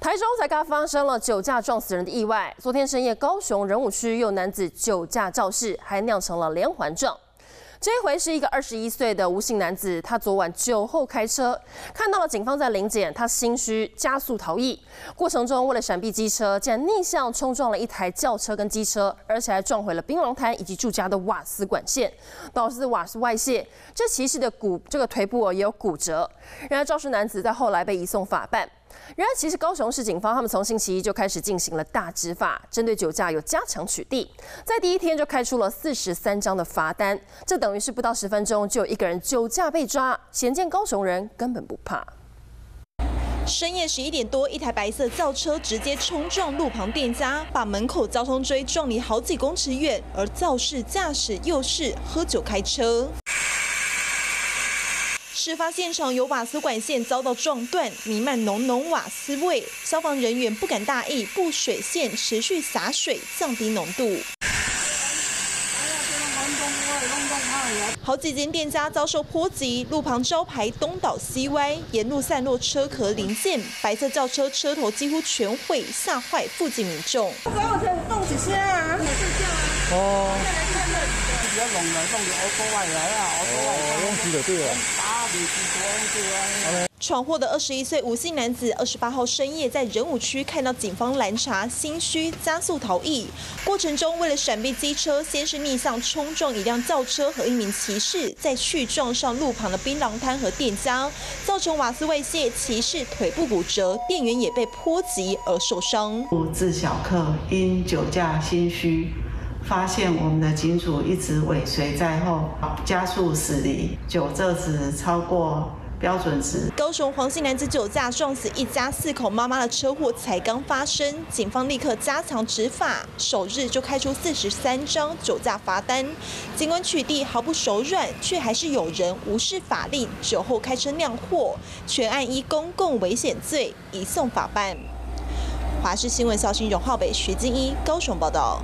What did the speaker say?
台中才刚发生了酒驾撞死人的意外。昨天深夜，高雄仁武区有男子酒驾肇事，还酿成了连环撞。这一回是一个二十一岁的吴姓男子，他昨晚酒后开车，看到了警方在临检，他心虚加速逃逸。过程中为了闪避机车，竟然逆向冲撞了一台轿车跟机车，而且还撞毁了槟榔摊以及住家的瓦斯管线，导致瓦斯外泄。这骑士的骨这个腿部也有骨折。然而肇事男子在后来被移送法办。然而，其实高雄市警方他们从星期一就开始进行了大执法，针对酒驾有加强取缔，在第一天就开出了四十三张的罚单，这等于是不到十分钟就有一个人酒驾被抓，显见高雄人根本不怕。深夜十一点多，一台白色轿车直接冲撞路旁店家，把门口交通锥撞离好几公尺远，而肇事驾驶又是喝酒开车。事发现场有瓦斯管线遭到撞断，弥漫浓浓瓦斯味。消防人员不敢大意，布水线持续洒水降低浓度。好几间店家遭受波及，路旁招牌东倒西歪，沿路散落车壳零件，白色轿车车头几乎全毁，吓坏附近民众。我才弄几下啊！哦。比较弄来弄去，外来啊，哦，用死就对了。闯祸的二十一岁吴姓男子，二十八号深夜在仁武区看到警方拦查，心虚加速逃逸。过程中为了闪避机车，先是逆向冲撞一辆轿车和一名骑士，再去撞上路旁的槟榔摊和店家，造成瓦斯外泄，骑士腿部骨折，店员也被波及而受伤。误自小客因酒驾心虚，发现我们的警主一直尾随在后，加速驶离，酒测值超过。标准值。高雄黄姓男子酒驾撞死一家四口妈妈的车祸才刚发生，警方立刻加强执法，首日就开出四十三张酒驾罚单。尽管取缔毫不手软，却还是有人无视法令，酒后开车酿祸，全案依公共危险罪移送法办。华视新闻消息荣浩北徐金一高雄报道。